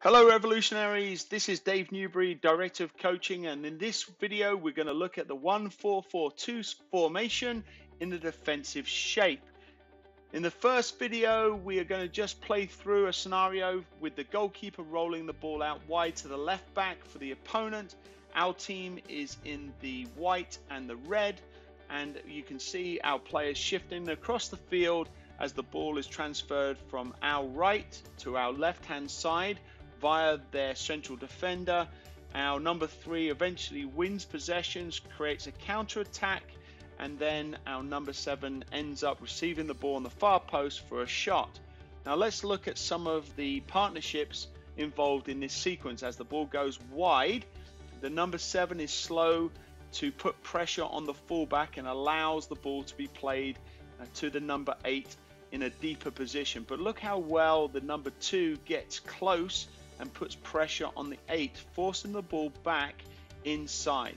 Hello revolutionaries, this is Dave Newbery, Director of Coaching and in this video we're going to look at the 1-4-4-2 formation in the defensive shape. In the first video we are going to just play through a scenario with the goalkeeper rolling the ball out wide to the left back for the opponent. Our team is in the white and the red and you can see our players shifting across the field as the ball is transferred from our right to our left hand side via their central defender. Our number three eventually wins possessions, creates a counter attack, and then our number seven ends up receiving the ball on the far post for a shot. Now let's look at some of the partnerships involved in this sequence. As the ball goes wide, the number seven is slow to put pressure on the fullback and allows the ball to be played uh, to the number eight in a deeper position. But look how well the number two gets close and puts pressure on the 8, forcing the ball back inside.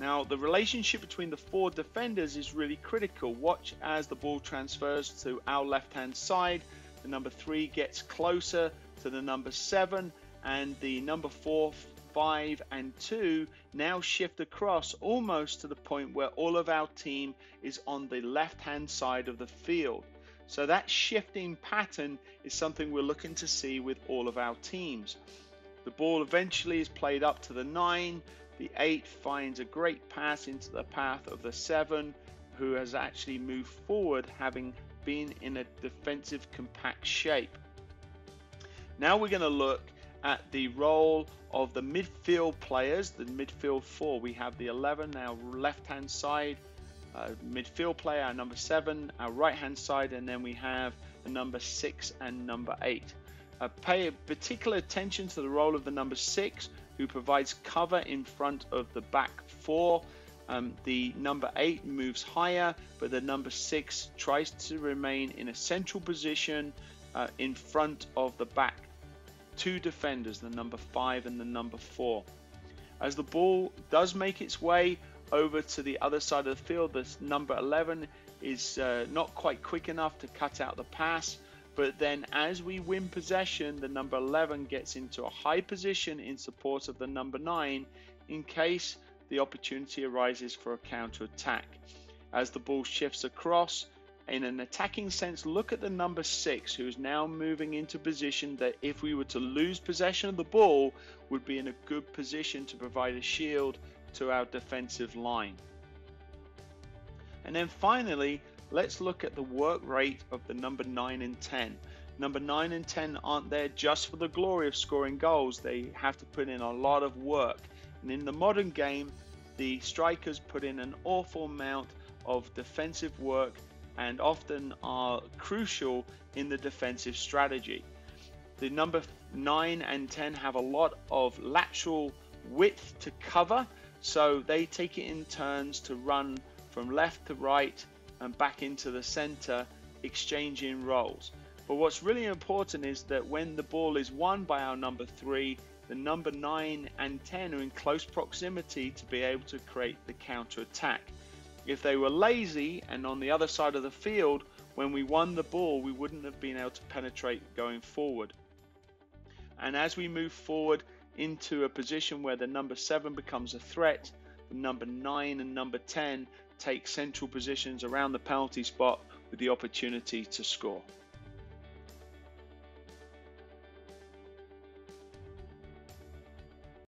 Now, the relationship between the four defenders is really critical. Watch as the ball transfers to our left hand side. The number 3 gets closer to the number 7, and the number 4, 5, and 2 now shift across almost to the point where all of our team is on the left hand side of the field. So that shifting pattern is something we're looking to see with all of our teams. The ball eventually is played up to the 9. The 8 finds a great pass into the path of the 7, who has actually moved forward having been in a defensive compact shape. Now we're going to look at the role of the midfield players, the midfield four. We have the 11 now left hand side uh, midfield player, our number seven, our right hand side, and then we have the number six and number eight. Uh, pay particular attention to the role of the number six, who provides cover in front of the back four. Um, the number eight moves higher, but the number six tries to remain in a central position uh, in front of the back two defenders, the number five and the number four. As the ball does make its way over to the other side of the field. This number 11 is uh, not quite quick enough to cut out the pass. But then as we win possession, the number 11 gets into a high position in support of the number 9 in case the opportunity arises for a counter attack. As the ball shifts across, in an attacking sense, look at the number 6 who is now moving into position that if we were to lose possession of the ball would be in a good position to provide a shield to our defensive line. And then finally, let's look at the work rate of the number 9 and 10. Number 9 and 10 aren't there just for the glory of scoring goals, they have to put in a lot of work. And in the modern game, the strikers put in an awful amount of defensive work and often are crucial in the defensive strategy. The number 9 and 10 have a lot of lateral width to cover so they take it in turns to run from left to right and back into the center, exchanging roles. But what's really important is that when the ball is won by our number three, the number nine and 10 are in close proximity to be able to create the counter attack. If they were lazy and on the other side of the field, when we won the ball, we wouldn't have been able to penetrate going forward. And as we move forward, into a position where the number seven becomes a threat, the number nine and number 10 take central positions around the penalty spot with the opportunity to score.